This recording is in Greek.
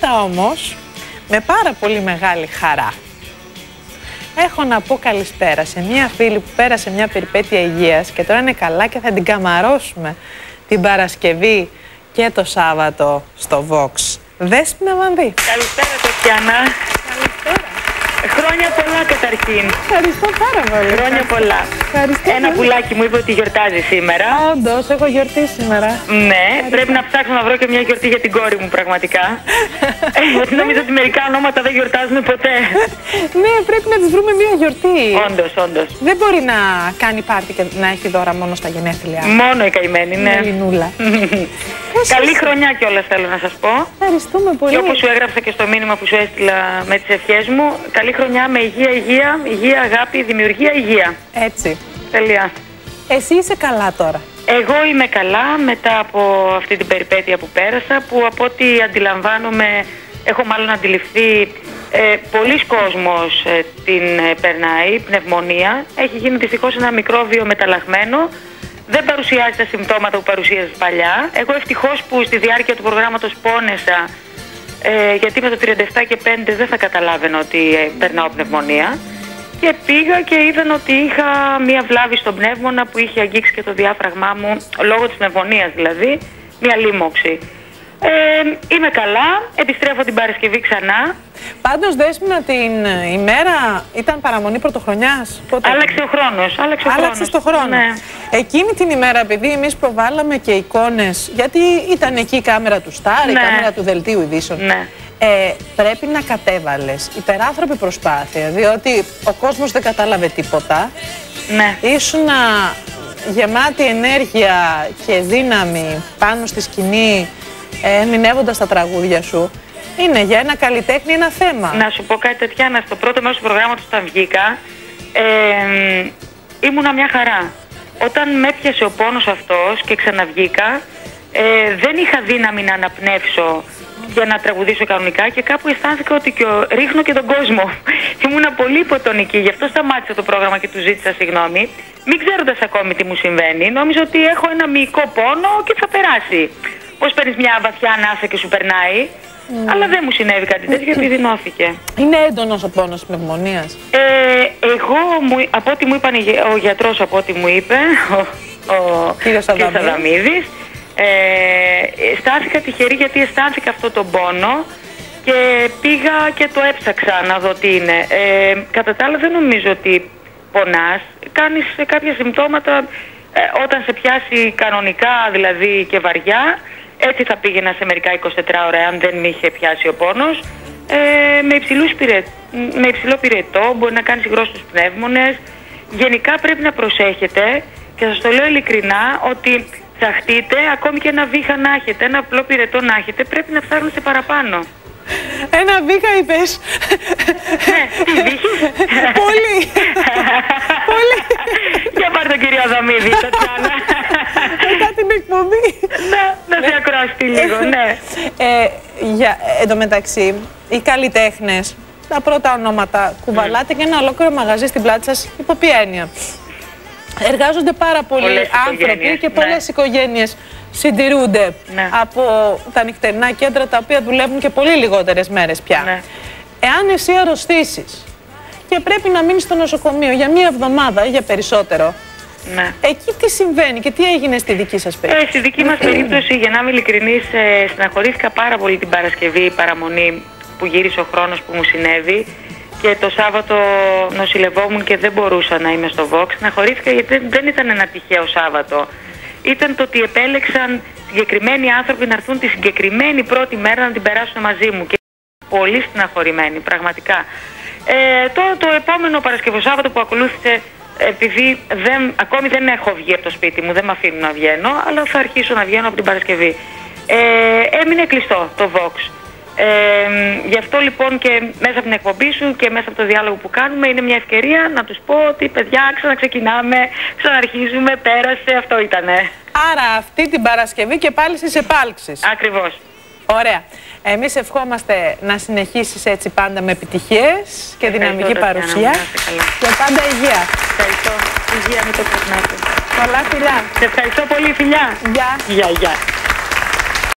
Πρώτα όμως, με πάρα πολύ μεγάλη χαρά, έχω να πω καλησπέρα σε μια φίλη που πέρασε μια περιπέτεια υγείας και τώρα είναι καλά και θα την καμαρώσουμε την Παρασκευή και το Σάββατο στο Vox. Δέσποινα Βανδύ. Καλησπέρα, Τετιάνα. Καλησπέρα. Χρόνια πολλά καταρχήν. Ευχαριστώ πάρα πολύ. Χρόνια πολλά. Ευχαριστώ Ένα πολύ. πουλάκι μου είπε ότι γιορτάζει σήμερα. Όντως, έχω γιορτή σήμερα. Ναι, πρέπει να ψάξω να βρω και μια γιορτή για την κόρη μου πραγματικά. Ε, Γιατί νομίζω ότι μερικά ονόματα δεν γιορτάζουν ποτέ. ναι, πρέπει να της βρούμε μια γιορτή. Όντως, όντως. Δεν μπορεί να κάνει πάρτι και να έχει δώρα μόνο στα γενέθλιά. Μόνο η καημένη, ναι. Ελληνούλα. Καλή χρονιά κιόλας θέλω να σας πω. Ευχαριστούμε πολύ. Και όπως σου έγραψα και στο μήνυμα που σου έστειλα με τις ευχές μου, καλή χρονιά με υγεία, υγεία, υγεία, αγάπη, δημιουργία, υγεία. Έτσι. Τελεία. Εσύ είσαι καλά τώρα. Εγώ είμαι καλά μετά από αυτή την περιπέτεια που πέρασα που από ό,τι αντιλαμβάνομαι έχω μάλλον αντιληφθεί ε, πολλοί κόσμος ε, την ε, περνάει, πνευμονία. Έχει γίνει δυστυχώς ένα μικρόβιο μεταλλαγμένο. Δεν παρουσιάζει τα συμπτώματα που παρουσίαζε παλιά. Εγώ ευτυχώς που στη διάρκεια του προγράμματος πόνεσα ε, γιατί με το 37 και 5 δεν θα καταλάβαινα ότι ε, περνάω πνευμονία. Και πήγα και είδαν ότι είχα μία βλάβη στον πνεύμονα που είχε αγγίξει και το διάφραγμά μου, λόγω της πνευμονίας δηλαδή, μία λίμωξη. Ε, είμαι καλά, επιστρέφω την Παρασκευή ξανά. Πάντως, Δέσποινα, την ε, ημέρα ήταν παραμονή πρωτοχρονιάς; Άλλαξε ο χρόνος, άλλαξε ο Άλλαξε χρόνος. το χρόνο. Ναι. Εκείνη την ημέρα, επειδή εμείς προβάλαμε και εικόνες, γιατί ήταν εκεί η κάμερα του Στάρ, η Ναι. κάμερα του Δελτίου Ειδήσεων. Ναι. Ε, πρέπει να κατέβαλες υπεράνθρωπη προσπάθεια, διότι ο κόσμος δεν κατάλαβε τίποτα. Ναι. Ήσουν γεμάτη ενέργεια και δύναμη πάνω στη σκηνή, ε, ερμηνεύοντας τα τραγούδια σου. Είναι για ένα καλλιτέχνη ένα θέμα. Να σου πω κάτι Τετιάνα, στο πρώτο μέρος του προγράμματος όταν βγήκα, ε, ήμουνα μια χαρά. Όταν με έπιασε ο πόνος αυτός και ξαναβγήκα, ε, δεν είχα δύναμη να αναπνεύσω για να τραγουδήσω κανονικά και κάπου αισθάνθηκα ότι και ο- ρίχνω και τον κόσμο. Ήμουνα πολύ υποτονική, γι' αυτό σταμάτησα το πρόγραμμα και του ζήτησα συγγνώμη. Μην ξέροντας ακόμη τι μου συμβαίνει, νόμιζα ότι έχω ένα μυϊκό πόνο και θα περάσει. Πώς παίρνεις μια βαθιά ανάσα και σου περνάει; Αλλά δεν μου συνέβη κάτι τέτοιο γιατί επιδεινώθηκε. Είναι έντονος ο πόνος της πνευμονίας. Ε, εγώ, μου, από ό,τι μου είπαν οι γε- ο γιατρός, από ό,τι μου είπε, ο, ο Κύριος Αδαμίδης. Αδαμίδης, ε, στάθηκα τυχερή γιατί αισθάνθηκα αυτό τον πόνο και πήγα και το έψαξα να δω τι είναι. Ε, κατά τα άλλα δεν νομίζω ότι πονάς, κάνεις κάποια συμπτώματα ε, όταν σε πιάσει κανονικά δηλαδή και βαριά, έτσι θα πήγαινα σε μερικά 24 ώρα αν δεν με είχε πιάσει ο πόνος. Ε, με, υψηλούς πυρε... με υψηλό πυρετό, μπορεί να κάνει υγρό στους πνεύμονες. Γενικά πρέπει να προσέχετε και σας το λέω ειλικρινά ότι ψαχτείτε ακόμη και ένα βήχα να έχετε, ένα απλό πυρετό να έχετε, πρέπει να φτάνουν σε παραπάνω. Ένα βήχα είπες. Ναι, τι βήχες; Πολύ. Πολύ. Για πάρ' τον κύριο Αδαμίδη, Τατιάνα. Μετά την εκπομπή. Να, να σε ακράσει λίγο, ναι. Ε, για, εν τω μεταξύ, οι καλλιτέχνες, τα πρώτα ονόματα, κουβαλάτε και ένα ολόκληρο μαγαζί στην πλάτη σας. Υπό ποια έννοια; Εργάζονται πάρα πολλοί Πολλές άνθρωποι οικογένειες, και ναι. πολλές οικογένειες συντηρούνται Ναι. από τα νυχτερινά κέντρα τα οποία δουλεύουν και πολύ λιγότερες μέρες πια. Ναι. Εάν εσύ αρρωστήσεις και πρέπει να μείνεις στο νοσοκομείο για μία εβδομάδα ή για περισσότερο, ναι. εκεί τι συμβαίνει και τι έγινε στη δική σας περίπτωση; Ε, στη δική μας περίπτωση, για να είμαι ειλικρινής, ε, στεναχωρήθηκα πάρα πολύ την Παρασκευή, η παραμονή που γύρισε ο χρόνος που μου συνέβη και το Σάββατο νοσηλευόμουν και δεν μπορούσα να είμαι στο Vox. Στεναχωρήθηκα γιατί δεν, δεν ήταν ένα τυχαίο Σάββατο. Ήταν το ότι επέλεξαν συγκεκριμένοι άνθρωποι να έρθουν τη συγκεκριμένη πρώτη μέρα να την περάσουν μαζί μου. Και πολύ στεναχωρημένη, πραγματικά. Ε, το, το επόμενο Παρασκευοσάββατο που ακολούθησε, επειδή δεν, ακόμη δεν έχω βγει από το σπίτι μου, δεν με αφήνουν να βγαίνω, αλλά θα αρχίσω να βγαίνω από την Παρασκευή. Ε, έμεινε κλειστό το Vox. Ε, γι' αυτό λοιπόν και μέσα από την εκπομπή σου και μέσα από το διάλογο που κάνουμε είναι μια ευκαιρία να τους πω ότι παιδιά ξαναξεκινάμε, ξαναρχίζουμε, πέρασε, αυτό ήτανε. Άρα αυτή την Παρασκευή και πάλι στις επάλξεις. Ακριβώς. Ωραία. Εμείς ευχόμαστε να συνεχίσεις έτσι πάντα με επιτυχίες και Ευχαριστώ, δυναμική Τατιάνα, παρουσία να είστε καλά. και πάντα υγεία. Ευχαριστώ. Υγεία, μην το ξεχνάτε. Πολλά φιλιά. Σε ευχαριστώ πολύ, φιλιά. Γεια. Γεια, γεια.